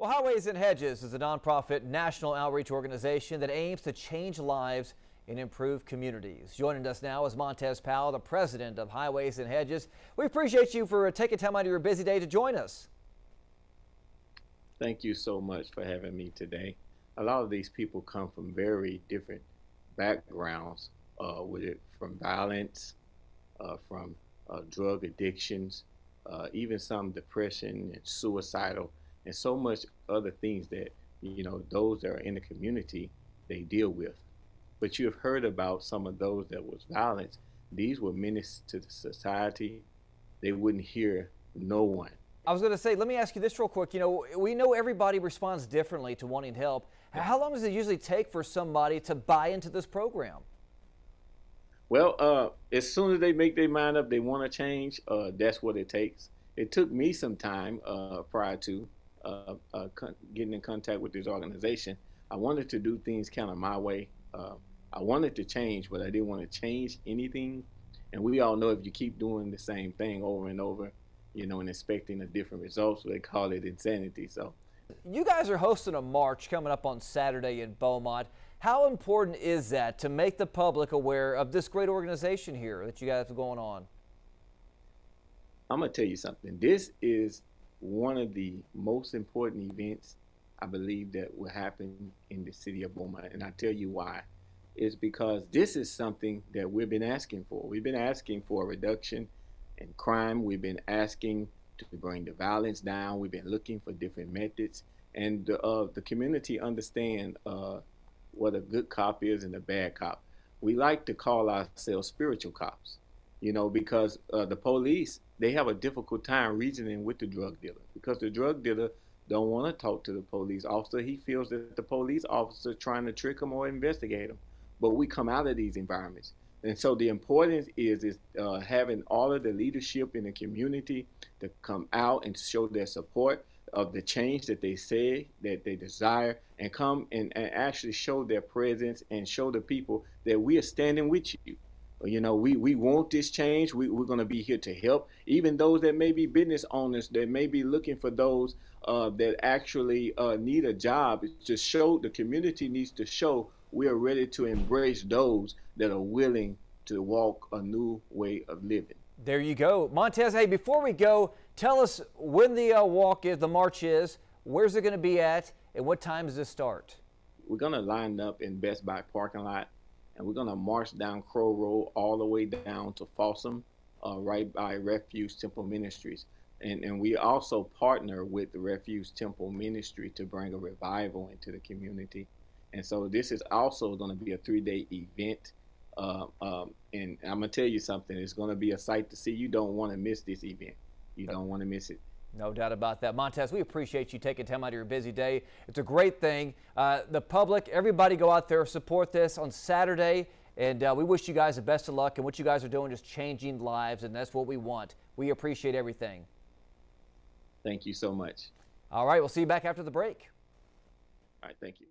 Well, Highways and Hedges is a nonprofit national outreach organization that aims to change lives and improve communities. Joining us now is Montez Powell, the president of Highways and Hedges. We appreciate you for taking time out of your busy day to join us. Thank you so much for having me today. A lot of these people come from very different backgrounds, uh, with it from violence, uh, from uh, drug addictions, uh, even some depression and suicidal and so much other things that you know those that are in the community they deal with. But you have heard about some of those that was violence. These were menace to the society. They wouldn't hear no one. I was going to say, let me ask you this real quick. You know, we know everybody responds differently to wanting help. Yeah. How long does it usually take for somebody to buy into this program? Well, uh, as soon as they make their mind up, they want to change. Uh, that's what it takes. It took me some time uh, prior to uh, uh, getting in contact with this organization, I wanted to do things kind of my way. Uh, I wanted to change, but I didn't want to change anything. And we all know if you keep doing the same thing over and over, you know, and expecting a different result, so they call it insanity. So, you guys are hosting a march coming up on Saturday in Beaumont. How important is that to make the public aware of this great organization here that you guys have going on? I'm gonna tell you something. This is one of the most important events I believe that will happen in the city of Beaumont. And I tell you why. Is because this is something that we've been asking for. We've been asking for a reduction in crime. We've been asking to bring the violence down. We've been looking for different methods. And uh, the community understand uh, what a good cop is and a bad cop. We like to call ourselves spiritual cops, you know, because uh, the police they have a difficult time reasoning with the drug dealer because the drug dealer don't want to talk to the police officer. He feels that the police officer trying to trick him or investigate him. But we come out of these environments. And so the importance is is uh, having all of the leadership in the community to come out and show their support of the change that they say that they desire and come and, and actually show their presence and show the people that we are standing with you you know we we want this change. We, we're going to be here to help. Even those that may be business owners that may be looking for those uh, that actually uh, need a job to show the community needs to show we are ready to embrace those that are willing to walk a new way of living. There you go. Montez hey before we go tell us when the uh, walk is the march is where's it going to be at and what time does it start? We're going to line up in best buy parking lot and we're going to march down Crow Road all the way down to Folsom, uh, right by Refuge Temple Ministries. And, and we also partner with the Refuge Temple Ministry to bring a revival into the community. And so this is also going to be a three-day event. Uh, um, and I'm going to tell you something. It's going to be a sight to see. You don't want to miss this event. You don't want to miss it. No doubt about that. Montez, we appreciate you taking time out of your busy day. It's a great thing. Uh, the public, everybody go out there, support this on Saturday. And uh, we wish you guys the best of luck. And what you guys are doing is changing lives, and that's what we want. We appreciate everything. Thank you so much. All right, we'll see you back after the break. All right, thank you.